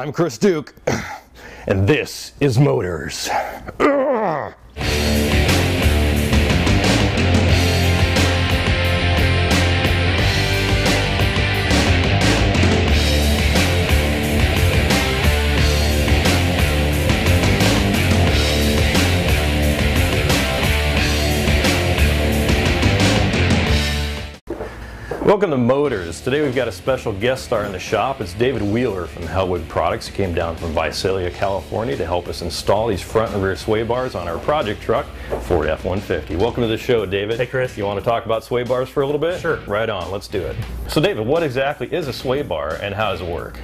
I'm Chris Duke, and this is Motorz. Ugh. Welcome to Motorz. Today we've got a special guest star in the shop. It's David Wheeler from Hellwig Products. He came down from Visalia, California to help us install these front and rear sway bars on our project truck, Ford F-150. Welcome to the show, David. Hey, Chris. You want to talk about sway bars for a little bit? Sure. Right on, let's do it. So David, what exactly is a sway bar and how does it work?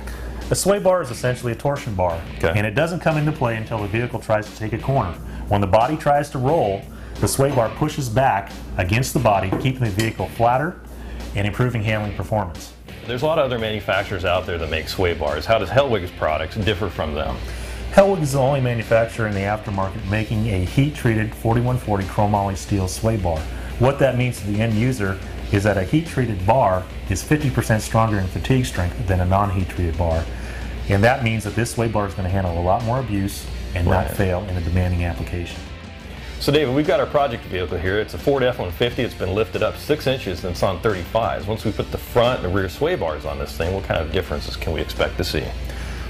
A sway bar is essentially a torsion bar, Okay. and it doesn't come into play until the vehicle tries to take a corner. When the body tries to roll, the sway bar pushes back against the body, keeping the vehicle flatter and improving handling performance. There's a lot of other manufacturers out there that make sway bars. How does Hellwig's products differ from them? Hellwig is the only manufacturer in the aftermarket making a heat-treated 4140 chromoly steel sway bar. What that means to the end user is that a heat-treated bar is 50% stronger in fatigue strength than a non-heat-treated bar. And that means that this sway bar is going to handle a lot more abuse and Right. not fail in a demanding application. So David, we've got our project vehicle here. It's a Ford F-150. It's been lifted up six inches and it's on 35s. Once we put the front and the rear sway bars on this thing, what kind of differences can we expect to see?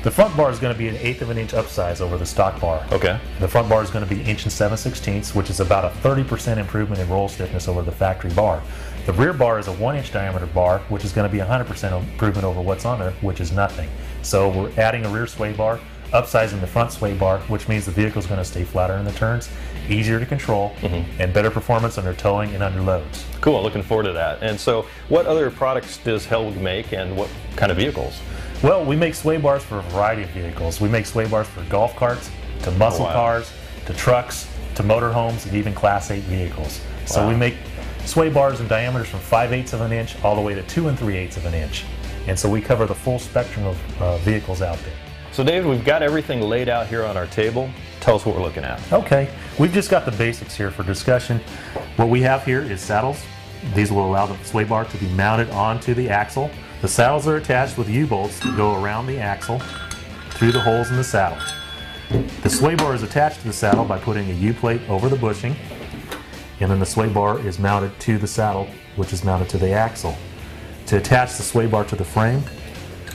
The front bar is going to be an eighth of an inch upsize over the stock bar. Okay. The front bar is going to be inch and 7 sixteenths, which is about a 30% improvement in roll stiffness over the factory bar. The rear bar is a 1 inch diameter bar, which is going to be 100% improvement over what's on there, which is nothing. So we're adding a rear sway bar, upsizing the front sway bar, which means the vehicle is going to stay flatter in the turns, easier to control, and better performance under towing and under loads. Cool. Looking forward to that. And so, what other products does Hellwig make, and what kind of vehicles? Well, we make sway bars for a variety of vehicles. We make sway bars for golf carts, to muscle wow. cars, to trucks, to motorhomes, and even Class 8 vehicles. So Wow. we make sway bars in diameters from 5 eighths of an inch all the way to 2 and 3 eighths of an inch. And so we cover the full spectrum of uh, vehicles out there. So, David, we've got everything laid out here on our table. Tell us what we're looking at. Okay, we've just got the basics here for discussion. What we have here is saddles. These will allow the sway bar to be mounted onto the axle. The saddles are attached with U-bolts that go around the axle through the holes in the saddle. The sway bar is attached to the saddle by putting a U-plate over the bushing, and then the sway bar is mounted to the saddle, which is mounted to the axle. To attach the sway bar to the frame,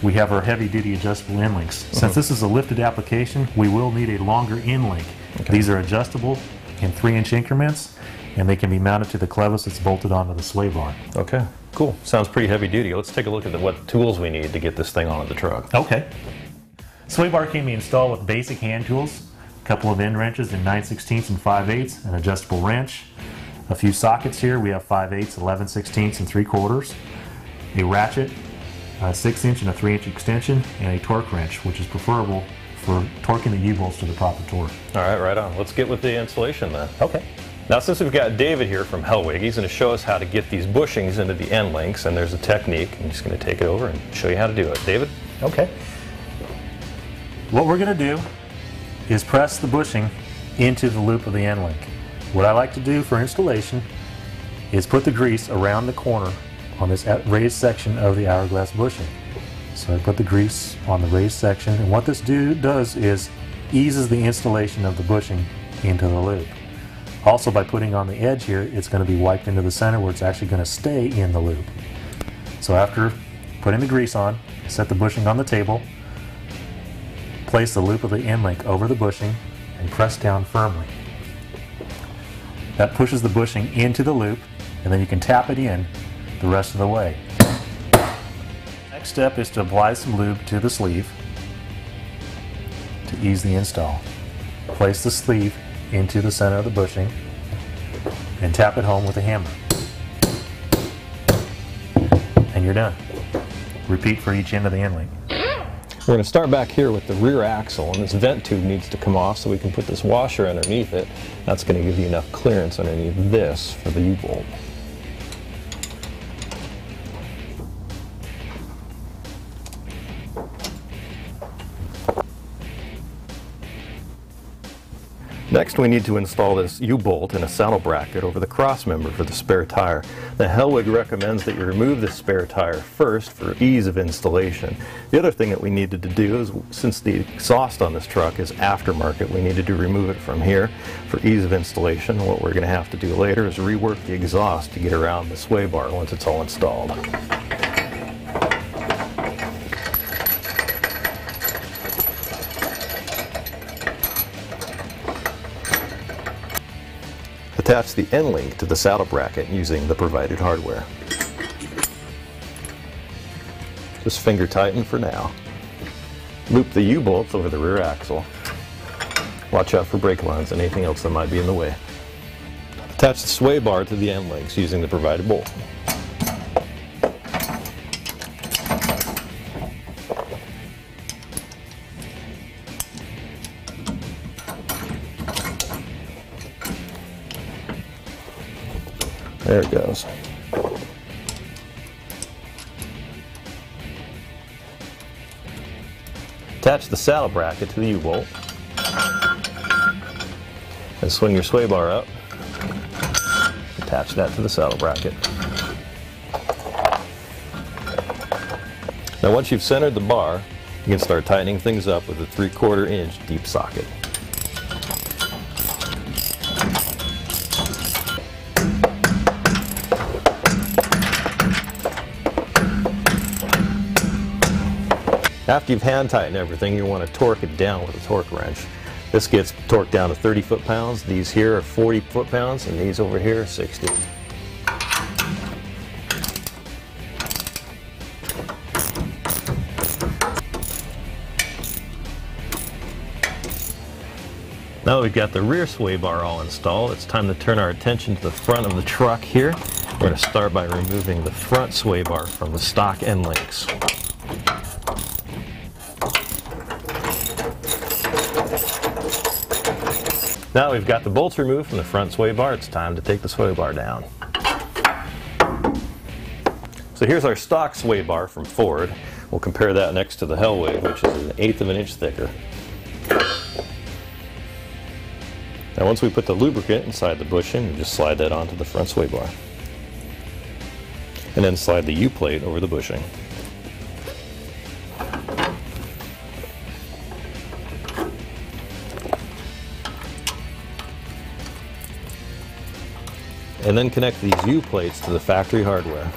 we have our heavy duty adjustable end links. Since this is a lifted application, we will need a longer end link. These are adjustable in three inch increments and they can be mounted to the clevis that's bolted onto the sway bar. Okay. Cool. Sounds pretty heavy duty. Let's take a look at the, what tools we need to get this thing onto the truck. Okay. Sway bar can be installed with basic hand tools, a couple of end wrenches in 9 16 and 5 8 an adjustable wrench, a few sockets here. We have 5 8 11 16 and 3 quarters, a ratchet, a 6 inch and a 3 inch extension, and a torque wrench, which is preferable for torquing the U-bolts to the proper torque. All right, right on. Let's get with the installation then. Okay. Now, since we've got David here from Hellwig, he's going to show us how to get these bushings into the end links, and there's a technique. I'm just going to take it over and show you how to do it. David? Okay. What we're going to do is press the bushing into the loop of the end link. What I like to do for installation is put the grease around the corner on this raised section of the hourglass bushing. So I put the grease on the raised section, and what this do, does is eases the installation of the bushing into the loop. Also, by putting on the edge here, it's going to be wiped into the center where it's actually going to stay in the loop. So after putting the grease on, set the bushing on the table, place the loop of the end link over the bushing, and press down firmly. That pushes the bushing into the loop, and then you can tap it in the rest of the way. Next step is to apply some lube to the sleeve to ease the install. Place the sleeve into the center of the bushing and tap it home with a hammer. And you're done. Repeat for each end of the end link. We're going to start back here with the rear axle, and this vent tube needs to come off so we can put this washer underneath it. That's going to give you enough clearance underneath this for the U-bolt. Next, we need to install this U-bolt in a saddle bracket over the cross member for the spare tire. The Hellwig recommends that you remove the spare tire first for ease of installation. The other thing that we needed to do is, since the exhaust on this truck is aftermarket, we needed to remove it from here for ease of installation. What we're going to have to do later is rework the exhaust to get around the sway bar once it's all installed. Attach the end link to the saddle bracket using the provided hardware. Just finger tighten for now. Loop the U-bolts over the rear axle. Watch out for brake lines and anything else that might be in the way. Attach the sway bar to the end links using the provided bolt. There it goes. Attach the saddle bracket to the U-bolt. And swing your sway bar up. Attach that to the saddle bracket. Now once you've centered the bar, you can start tightening things up with a 3 quarter inch deep socket. After you've hand tightened everything, you want to torque it down with a torque wrench. This gets torqued down to 30 foot-pounds. These here are 40 foot-pounds, and these over here are 60. Now we've got the rear sway bar all installed, it's time to turn our attention to the front of the truck here. We're going to start by removing the front sway bar from the stock end links. Now we've got the bolts removed from the front sway bar, it's time to take the sway bar down. So here's our stock sway bar from Ford. We'll compare that next to the Hellwig, which is an eighth of an inch thicker. Now once we put the lubricant inside the bushing, we just slide that onto the front sway bar. And then slide the U-plate over the bushing. And then connect these U-plates to the factory hardware.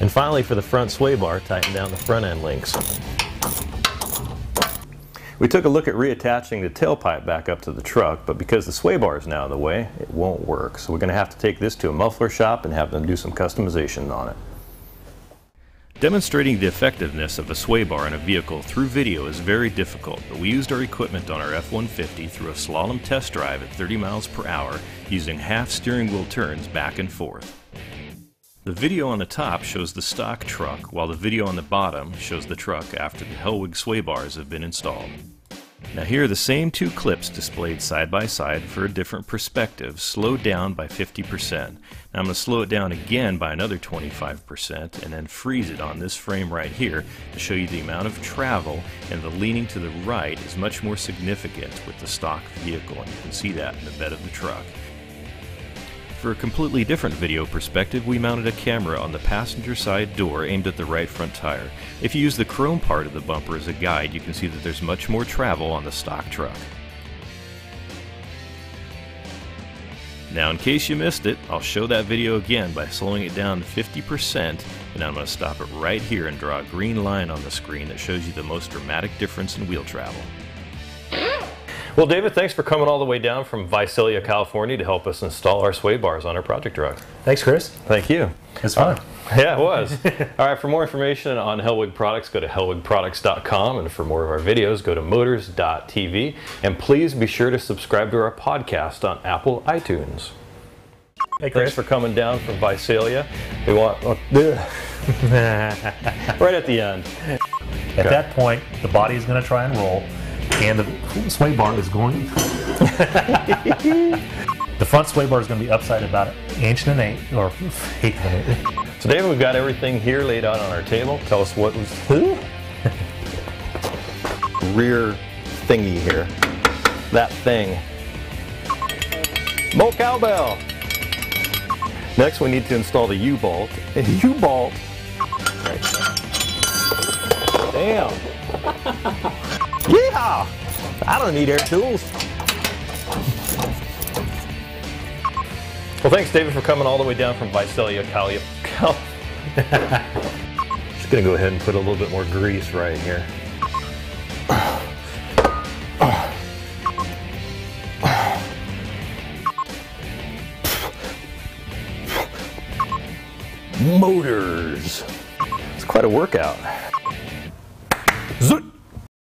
And finally for the front sway bar, tighten down the front end links. We took a look at reattaching the tailpipe back up to the truck, but because the sway bar is now in the way, it won't work. So we're going to have to take this to a muffler shop and have them do some customization on it. Demonstrating the effectiveness of a sway bar in a vehicle through video is very difficult, but we used our equipment on our F-150 through a slalom test drive at 30 miles per hour using half steering wheel turns back and forth. The video on the top shows the stock truck, while the video on the bottom shows the truck after the Hellwig sway bars have been installed. Now here are the same two clips displayed side by side for a different perspective, slowed down by 50%. Now I'm going to slow it down again by another 25% and then freeze it on this frame right here to show you the amount of travel and the leaning to the right is much more significant with the stock vehicle and you can see that in the bed of the truck. For a completely different video perspective, we mounted a camera on the passenger side door aimed at the right front tire. If you use the chrome part of the bumper as a guide, you can see that there's much more travel on the stock truck. Now in case you missed it, I'll show that video again by slowing it down to 50% and I'm going to stop it right here and draw a green line on the screen that shows you the most dramatic difference in wheel travel. Well, David, thanks for coming all the way down from Visalia, California to help us install our sway bars on our project truck. Thanks, Chris. Thank you. It's fun. Uh, yeah, it was. all right, for more information on Hellwig products, go to hellwigproducts.com. And for more of our videos, go to motorz.tv. And please be sure to subscribe to our podcast on Apple iTunes. Hey, Chris. Thanks for coming down from Visalia. We want uh, right at the end. At okay. that point, the body is going to try and roll and the sway bar is going. the front sway bar is going to be upside about an inch and an eight, or eight of an So, David, we've got everything here laid out on our table. Tell us what was. rear thingy here. That thing. More cowbell. Next we need to install the U-bolt. A U-bolt. Right. Damn. Yeehaw! I don't need air tools. Well, thanks, David, for coming all the way down from Visalia, Cali. Just gonna go ahead and put a little bit more grease right here. Motorz. It's quite a workout. Zoot!